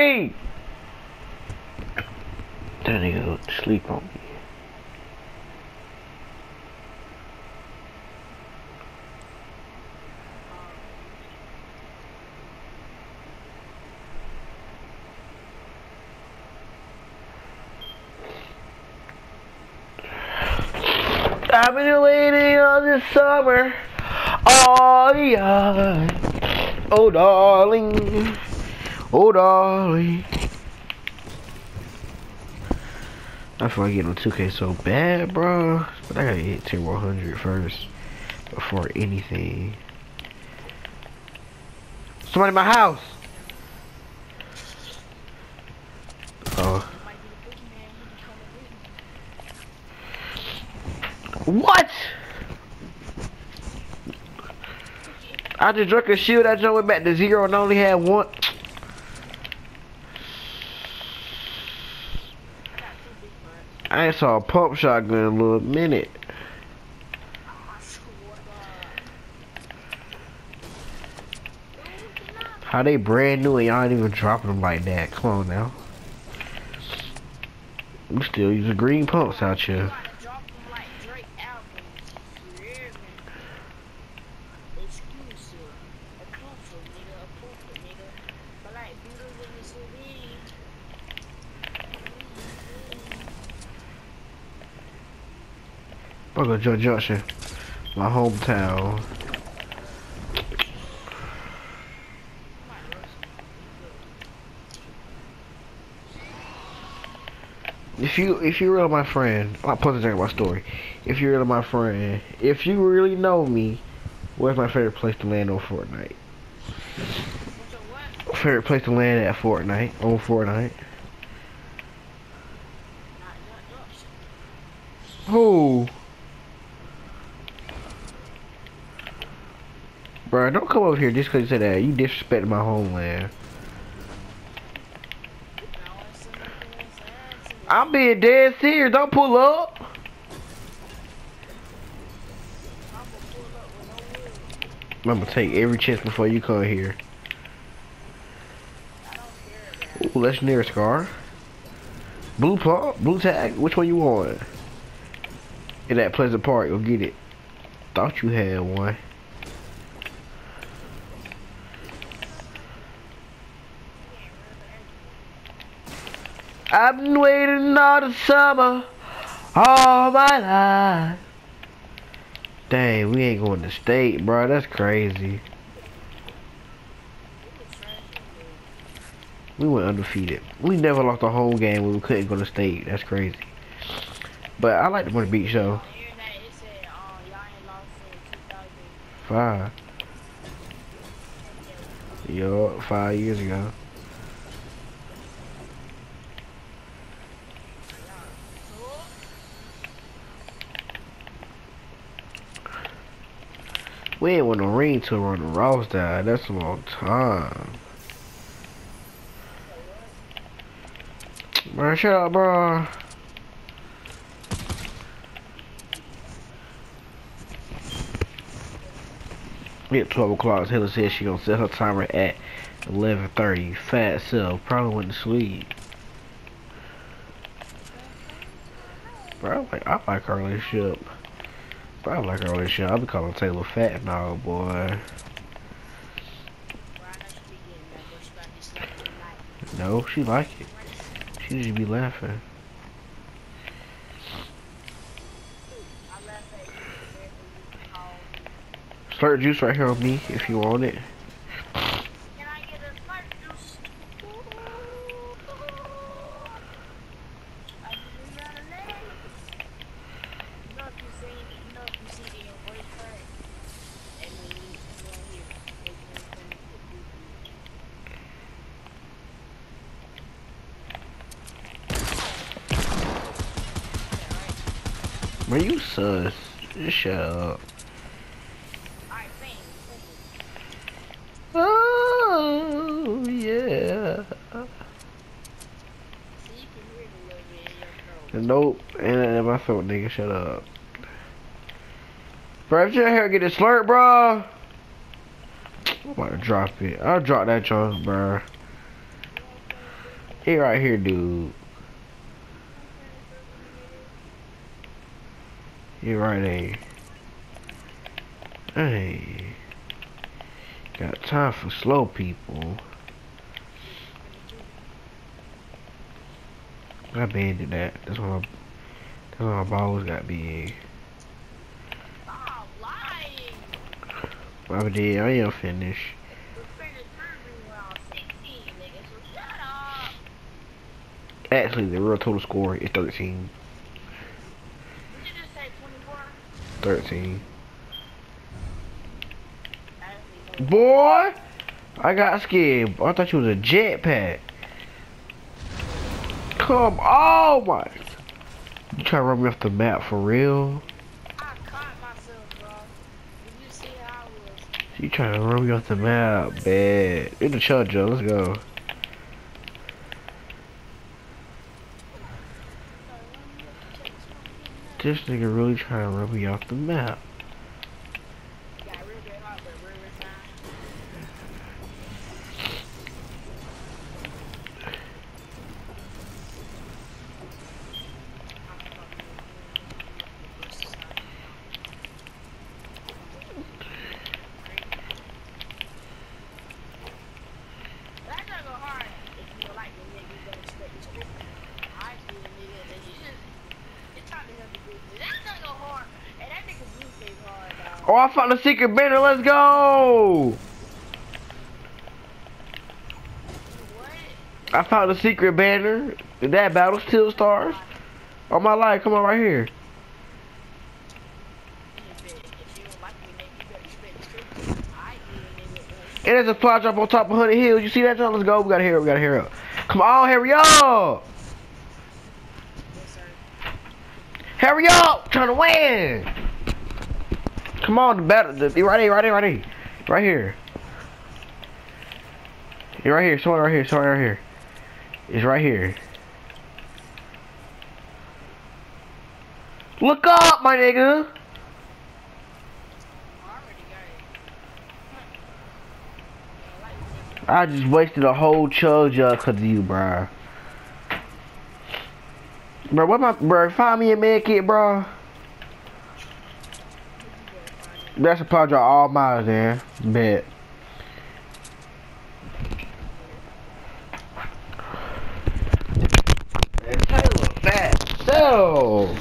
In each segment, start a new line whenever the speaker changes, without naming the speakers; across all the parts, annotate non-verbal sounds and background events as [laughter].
Tyree! That nigga go to sleep on me. I've been waiting all this summer. Oh yeah. Oh darling. Oh dolly. I feel like getting on 2K so bad, bro. But I gotta hit 10 100 first before anything. Somebody in my house. Oh. What? I just drank a shield. I went back to zero and only had one. I ain't saw a pump shotgun in a little minute. How they brand new and y'all ain't even dropping them like that? Come on now. We still using green pumps out here. Welcome to Junk Junction, my hometown. If you if you're really my friend, I'm not to my story. If you're really my friend, if you really know me, where's my favorite place to land on Fortnite? Favorite place to land at Fortnite on Fortnite. Who? Bro, don't come over here just because you said that. You disrespected my homeland. I'm being dead serious. Don't pull up. I'm gonna take every chance before you come here. Ooh, legendary scar. Blue paw, blue tag. Which one you want? In that Pleasant Park, go get it. Thought you had one. I've been waiting all the summer, all my life. Dang, we ain't going to state, bro. That's crazy. We went undefeated. We never lost a whole game when we couldn't go to state. That's crazy. But I like the Money Beach show. Five. Yo, five years ago. We ain't won no ring till Ronda Rouse died. That's a long time. Bro, shut up, bro. At 12 o'clock, Taylor said she gonna set her timer at 11.30. Fat self, probably went to sleep. Bro, I like, I like our relationship. I like her relationship. I'll be calling Taylor fat now, boy. No, she like it. She just be laughing. Start juice right here on me if you want it. Man, you sus. Just shut up. Oh, yeah. Nope. And, my throat, nigga, shut up. Bro, if your hair get a slurp, bro. I'm about to drop it. I'll drop that joint, bro. He right here, dude. He right there. Hey. Got time for slow people. I abandoned that. That's why my, that's why my balls got big.
Oh, Lying.
I did. I am finished.
We finished proving when I was 16, nigga, so shut up.
Actually, the real total score is 13.
Did you just say 24?
13. Boy! I got scared. I thought you was a jetpack. Come on, my. You try to run me off the map for real?
You see how I was?
You trying to run me off the map, bad. In the charger, let's go. This nigga really trying to run me off the map.
Got real good heart, but real good time. That's not go hard. If you don't like me, nigga, you better expect me to. I see a nigga that you just. It's time to have the business. That's not go hard. And that nigga blue face hard, dog.
Oh, I found the secret banner. Let's go.
What?
I found the secret banner. Did That battle still stars. On my life, come on right here.
If you don't like me, nigga, you better expect me to. I see a nigga.
And there's a fly drop on top of Haunted Hills. You see that? Let's go. We gotta hear it. We gotta hear it. Come on, hurry up.
Yes.
Hurry up. Trying to win. On, the battle. The, right here, right here, right here. Right here. You're right here. Someone right here. Someone right here. It's right here. Look up, my nigga.
I
just wasted a whole chug jug because of you, bruh. Bro, what my bro? Find me a med kit, bro. That's a drop all miles, man. Bet. So.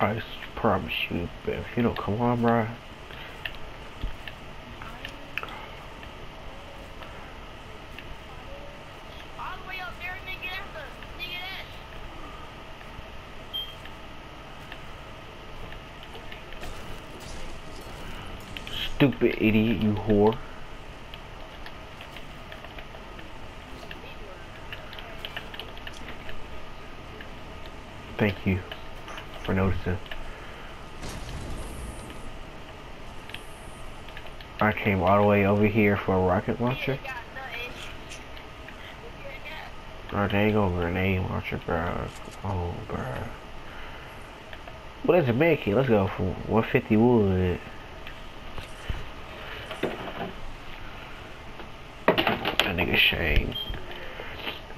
I promise you, if you don't come on, bro.
All the way up there, nigga. That's the nigga that.
Stupid idiot, you whore. Thank you for noticing. I came all the way over here for a rocket launcher.
Look at.
Oh, there go, grenade launcher, bro. Oh, bro. Well, that's a med kit. Let's go for 150 wood. Shane.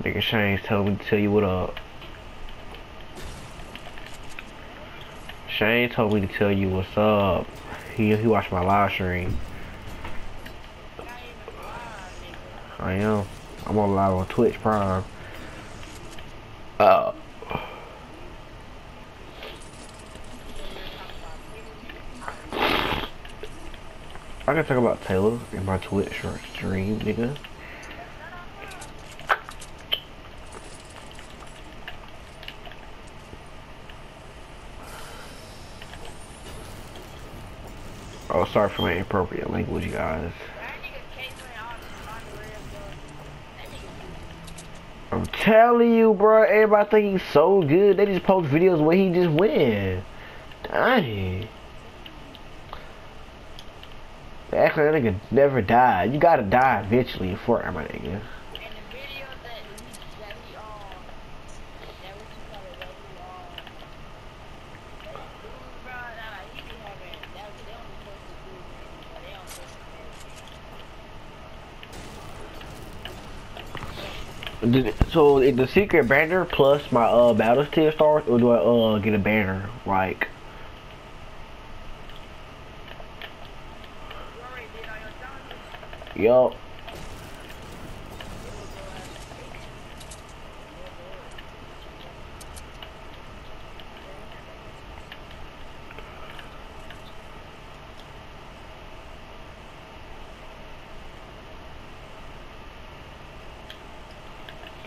Nigga Shane's told me to tell you what up. Shane told me to tell you what's up. He he watched my live stream. I am. I'm on live on Twitch Prime. Uh. I can talk about Taylor in my Twitch stream, nigga. Sorry for my inappropriate language,
you guys.
I'm telling you, bro. Everybody think he's so good. They just post videos where he just win. Dang. They act that nigga never died. You gotta die eventually in Fortnite, my nigga.
And the video that he, that he, um,
Did- So the secret banner plus my uh battle tier stars, or do I uh get a banner like? Yup.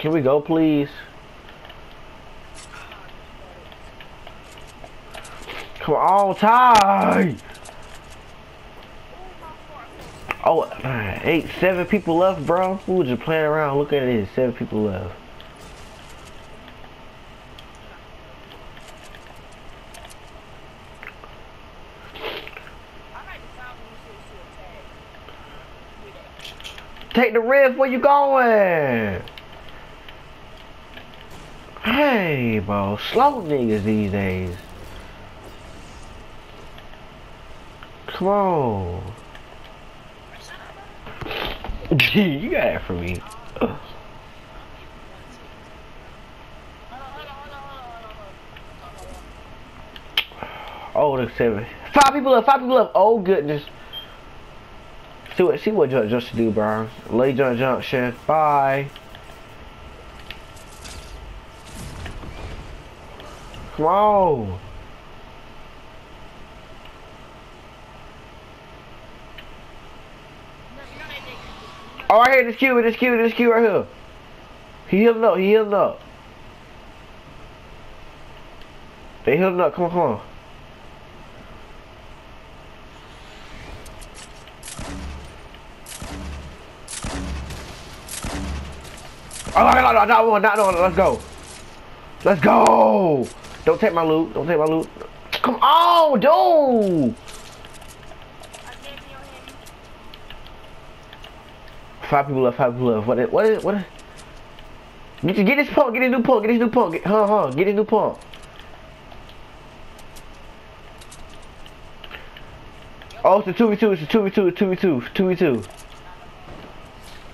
Can we go, please? Come on, Ty! Oh, eight, seven people left, bro. We were just playing around. Look at it, seven people left. Take the riff. Where you going? Hey, bro. Slow niggas these days. Come on. [laughs] you got it for me. Oh, the seven. Five people left. Five people left. Oh goodness. See what? See what Judge just to do, bro. John Junk Junction. Bye.
Nigga.
Oh, right here, this cube, this cube, this cube right here. He healing up, he healing up. They healing up, come on, come on. Oh, no, no, no, not one, not one, let's go. Let's go. Don't take my loot, don't take my loot. Come on, dude. Five people left, five people left. What is, what is, what is? Get, get this pump, get this new pump, get this new pump, get, huh, huh, get this new pump. Oh, it's a 2v2, it's a 2v2, 2v2, 2v2.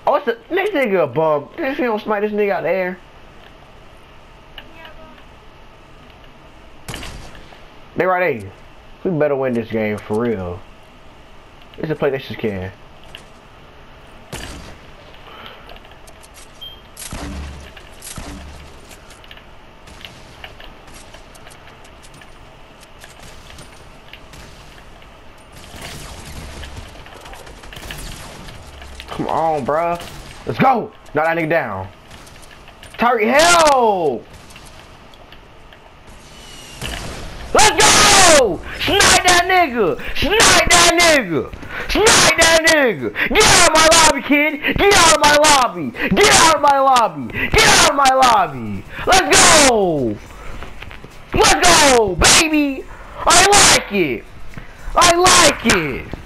Oh, it's a, this nigga a bum. This nigga don't smite this nigga out there.
Yeah, bro.
They right there. We better win this game for real. It's a play that just can. Come on, bruh. Let's go. Knock that nigga down. Tyreek, help! Let's Snipe that nigga! Snipe that nigga! Snipe that nigga! Get out of my lobby, kid! Get out of my lobby! Get out of my lobby! Get out of my lobby! Let's go! Let's go, baby! I like it! I like it!